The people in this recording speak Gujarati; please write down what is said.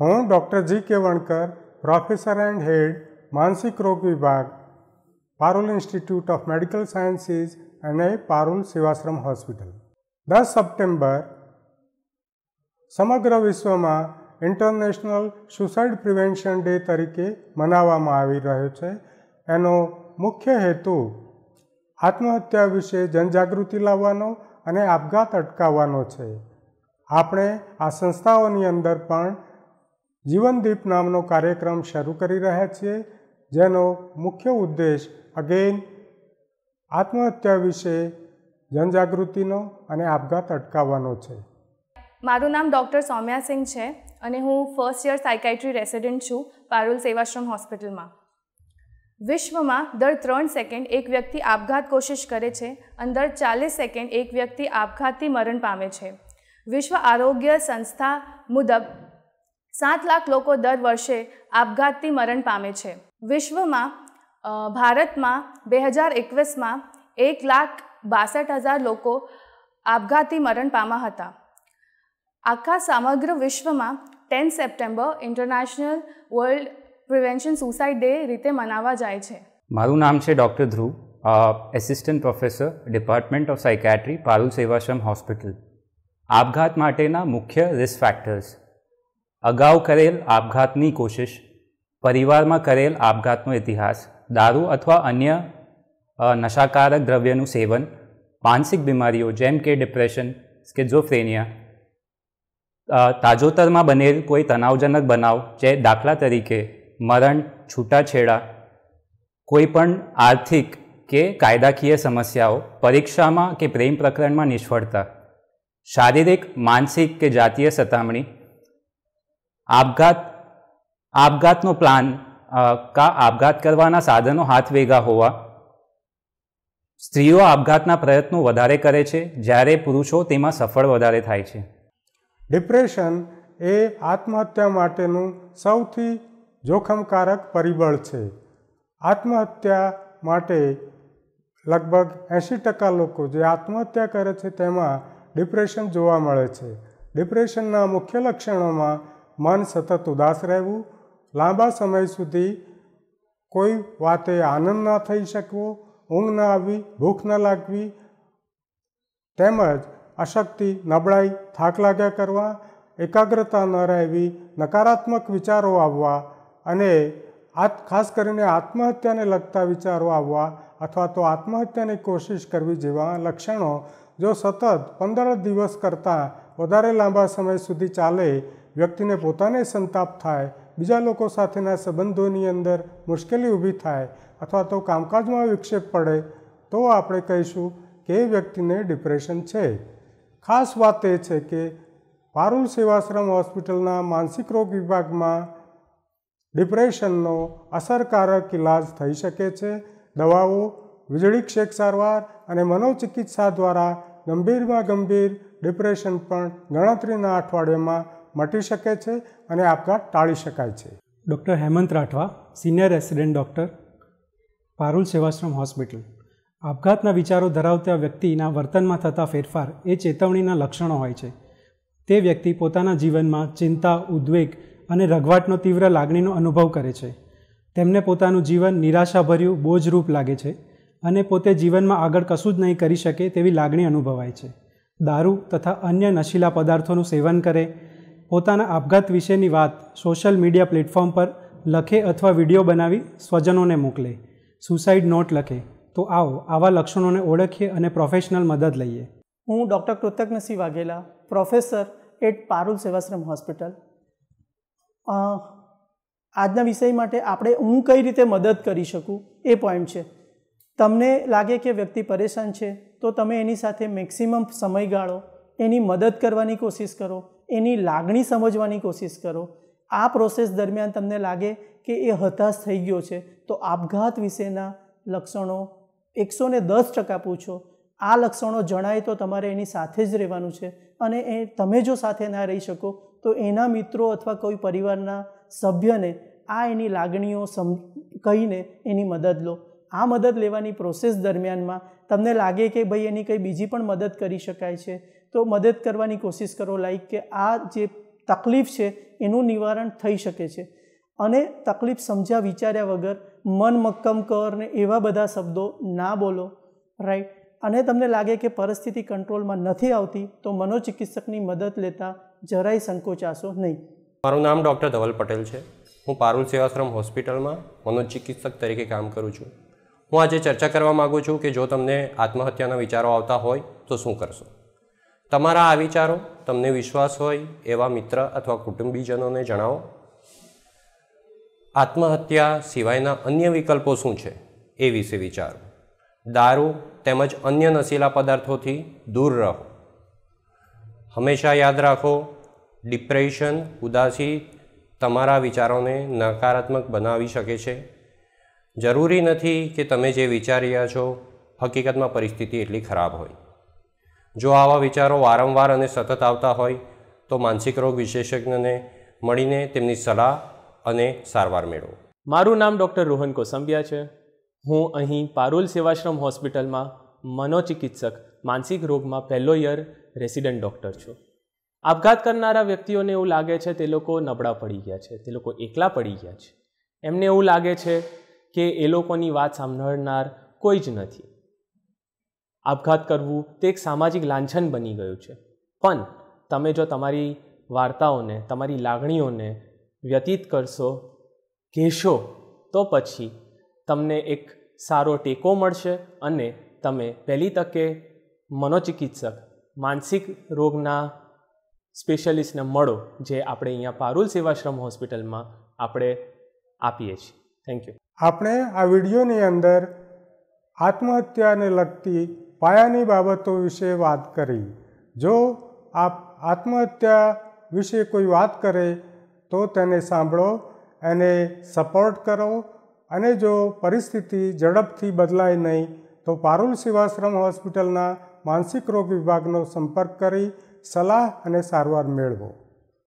હું ડૉક્ટર જી કે વણકર, પ્રોફેસર એન્ડ હેડ, માનસિક રોગ વિભાગ, Parul institute of medical sciences અને પારુલ સેવાશ્રમ હોસ્પિટલ. દસ સપ્ટેમ્બર, સમગ્ર વિશ્વમાં ઇન્ટરનેશનલ સુસાઇડ પ્રિવેન્શન ડે તરીકે મનાવવામાં આવી રહ્યો છે. એનો મુખ્ય હેતુ આત્મહત્યા વિશે જનજાગૃતિ લાવવાનો અને આપઘાત અટકાવવાનો છે. આપણે આ સંસ્થાઓની અંદર પણ જીવનદીપ નામનો કાર્યક્રમ શરૂ કરી રહ્યા છીએ, જેનો મુખ્ય ઉદ્દેશ અગેન આત્મહત્યા વિશે જનજાગૃતિનો અને આપઘાત અટકાવવાનો છે. મારું નામ ડૉક્ટર સૌમ્યા સિંહ છે અને હું ફર્સ્ટ યર સાયકાઇટ્રી રેસિડેન્ટ છું પારુલ સેવાશ્રમ હોસ્પિટલમાં. વિશ્વમાં દર ત્રણ સેકન્ડ એક વ્યક્તિ આપઘાત કોશિશ કરે છે અને દર ચાલીસ સેકન્ડ એક વ્યક્તિ આપઘાતથી મરણ પામે છે. વિશ્વ આરોગ્ય સંસ્થા મુજબ સાત લાખ લોકો દર વર્ષે આપઘાતથી મરણ પામે છે. વિશ્વમાં ભારતમાં બે હજાર એકવીસમાં એક લાખ બાસઠ હજાર લોકો આપઘાતથી મરણ પામા હતા. આખા સમગ્ર વિશ્વમાં ten September international world prevention suicide day રીતે મનાવવા જાય છે. મારું નામ છે doctor Dhruv assistant professor, department of psychiatry, Parul Sevashram hospital. આપઘાત માટેના મુખ્ય રિસ્ક ફેક્ટર્સ. અગાઉ કરેલ આપઘાતની કોશિશ, પરિવારમાં કરેલ આપઘાતનો ઇતિહાસ, દારૂ અથવા અન્ય નશાકારક દ્રવ્યનું સેવન, માનસિક બીમારીઓ જેમ કે ડિપ્રેશન સ્કિઝોફ્રેનિયા તાજોતરમાં બનેલ કોઈ તણાવજનક બનાવ જે દાખલા તરીકે મરણ, છૂટાછેડા, કોઈ પણ આર્થિક કે કાયદાકીય સમસ્યાઓ, પરીક્ષામાં કે પ્રેમ પ્રકરણમાં નિષ્ફળતા, શારીરિક, માનસિક કે જાતીય સતામણી આપઘાત, આપઘાતનો પ્લાન કા આપઘાત કરવાના સાધનો હાથ વેગા હોવા. સ્ત્રીઓ આપઘાતના પ્રયત્નો વધારે કરે છે, જ્યારે પુરુષો તેમાં સફળ વધારે થાય છે. ડિપ્રેશન એ આત્મહત્યા માટેનું સૌથી જોખમકારક પરિબળ છે. આત્મહત્યા માટે લગભગ એંશી ટકા લોકો જે આત્મહત્યા કરે છે, તેમાં ડિપ્રેશન જોવા મળે છે. ડિપ્રેશનના મુખ્ય લક્ષણોમાં મન સતત ઉદાસ રહેવું, લાંબા સમય સુધી કોઈ વાતે આનંદ ના થઈ શકવો, ઊંઘ ન આવવી, ભૂખ ન લાગવી, તેમજ અશક્તિ, નબળાઈ, થાક લાગ્યા કરવા, એકાગ્રતા ન રહેવી, નકારાત્મક વિચારો આવવા અને આ ખાસ કરીને આત્મહત્યાને લગતા વિચારો આવવા અથવા તો આત્મહત્યાની કોશિશ કરવી જેવા લક્ષણો જો સતત પંદર દિવસ કરતાં વધારે લાંબા સમય સુધી ચાલે વ્યક્તિને પોતાને સંતાપ થાય, બીજા લોકો સાથેના સંબંધોની અંદર મુશ્કેલી ઊભી થાય અથવા તો કામકાજમાં વિક્ષેપ પડે, તો આપણે કહીશું કે એ વ્યક્તિને ડિપ્રેશન છે. ખાસ વાત એ છે કે પારુલ સેવાશ્રમ હોસ્પિટલના માનસિક રોગ વિભાગમાં ડિપ્રેશનનો અસરકારક ઇલાજ થઈ શકે છે. દવાઓ, વીજળી ક્ષેક સારવાર અને મનોચિકિત્સા દ્વારા ગંભીરમાં ગંભીર ડિપ્રેશન પણ ગણતરીના અઠવાડિયામાં મટી શકે છે અને આપઘાત ટાળી શકાય છે. Doctor Hemant Rathwa, senior resident doctor, Parul Sevashram hospital. આપઘાતના વિચારો ધરાવતા વ્યક્તિના વર્તનમાં થતા ફેરફાર એ ચેતવણીના લક્ષણો હોય છે. તે વ્યક્તિ પોતાના જીવનમાં ચિંતા, ઉદ્વેગ અને રઘવાટનો તીવ્ર લાગણીનો અનુભવ કરે છે. તેમને પોતાનું જીવન નિરાશાભર્યું, બોજરૂપ લાગે છે અને પોતે જીવનમાં આગળ કશું જ નહીં કરી શકે તેવી લાગણી અનુભવાય છે. દારૂ તથા અન્ય નશીલા પદાર્થોનું સેવન કરે પોતાના આપઘાત વિશેની વાત સોશિયલ મીડિયા પ્લેટફોર્મ પર લખે અથવા વીડિયો બનાવી સ્વજનોને મોકલે. સુસાઇડ નોટ લખે. તો આવો, આવા લક્ષણોને ઓળખીએ અને પ્રોફેશનલ મદદ લઈએ. હું doctor Krutagnasinh Vaghela, professor at Parul Sevashram hospital. આજના વિષય માટે આપણે હું કઈ રીતે મદદ કરી શકું એ પોઈન્ટ છે. તમને લાગે કે વ્યક્તિ પરેશાન છે, તો તમે એની સાથે મેક્સિમમ સમયગાળો એની મદદ કરવાની કોશિશ કરો એની લાગણી સમજવાની કોશિશ કરો. આ પ્રોસેસ દરમિયાન તમને લાગે કે એ હતાશ થઈ ગયો છે. તો આપઘાત વિશેના લક્ષણો એકસો ને દસ ટકા પૂછો. આ લક્ષણો જણાય તો તમારે એની સાથે જ રહેવાનું છે. અને એ તમે જો સાથે ના રહી શકો, તો એના મિત્રો અથવા કોઈ પરિવારના સભ્યને આ એની લાગણીઓ સમ, કહીને એની મદદ લો. આ મદદ લેવાની પ્રોસેસ દરમિયાનમાં તમને લાગે કે ભાઈ એની કંઈ બીજી પણ મદદ કરી શકાય છે. તો મદદ કરવાની કોશિશ કરો લાઈક કે આ જે તકલીફ છે એનું નિવારણ થઈ શકે છે. અને તકલીફ સમજ્યા વિચાર્યા વગર મન મક્કમ કર ને એવા બધા શબ્દો ના બોલો રાઈટ અને તમને લાગે કે પરિસ્થિતિ કંટ્રોલમાં નથી આવતી, તો મનોચિકિત્સકની મદદ લેતા જરાય સંકોચાશો નહીં. મારું નામ ડૉક્ટર ધવલ પટેલ છે. હું પારુલ સેવાશ્રમ હોસ્પિટલમાં મનોચિકિત્સક તરીકે કામ કરું છું. હું આજે ચર્ચા કરવા માગું છું કે જો તમને આત્મહત્યાના વિચારો આવતા હોય તો શું કરશો? તમારા આ વિચારો તમને વિશ્વાસ હોય એવા મિત્ર અથવા કુટુંબીજનોને જણાવો. આત્મહત્યા સિવાયના અન્ય વિકલ્પો શું છે એ વિશે વિચારો. દારૂ તેમજ અન્ય નશીલા પદાર્થોથી દૂર રહો. હંમેશા યાદ રાખો, ડિપ્રેશન ઉદાસી તમારા વિચારોને નકારાત્મક બનાવી શકે છે. જરૂરી નથી કે તમે જે વિચારી રહ્યા છો, હકીકતમાં પરિસ્થિતિ એટલી ખરાબ હોય. જો આવા વિચારો વારંવાર અને સતત આવતા હોય, તો માનસિક રોગ વિશેષજ્ઞને મળીને તેમની સલાહ અને સારવાર મેળવો. મારું નામ ડૉક્ટર રોહન કોસંબિયા છે. હું અહીં પારુલ સેવાશ્રમ હોસ્પિટલમાં મનોચિકિત્સક, માનસિક રોગમાં પહેલો યર રેસિડન્ટ ડૉક્ટર છું. આપઘાત કરનારા વ્યક્તિઓને એવું લાગે છે તે લોકો નબળા પડી ગયા છે, તે લોકો એકલા પડી ગયા છે. એમને એવું લાગે છે કે એ લોકોની વાત સાંભળનાર કોઈ જ નથી. આપઘાત કરવું તે એક સામાજિક લાંછન બની ગયું છે. પણ તમે જો તમારી વાર્તાઓને, તમારી લાગણીઓને વ્યતીત કરશો, કહેશો, તો પછી તમને એક સારો ટેકો મળશે અને તમે પહેલી તકે મનોચિકિત્સક, માનસિક રોગના સ્પેશિયલિસ્ટને મળો, જે આપણે અહીંયા પારુલ સેવાશ્રમ હોસ્પિટલમાં આપણે આપીએ છીએ. થેન્ક યુ આપણે આ વિડીયોની અંદર આત્મહત્યાને લગતી પાયાની બાબતો વિશે વાત કરી. જો આપ આત્મહત્યા વિશે કોઈ વાત કરે, તો તેને સાંભળો, એને સપોર્ટ કરો અને જો પરિસ્થિતિ ઝડપથી બદલાય નહીં, તો પારુલ સેવાશ્રમ હોસ્પિટલના માનસિક રોગ વિભાગનો સંપર્ક કરી સલાહ અને સારવાર મેળવો.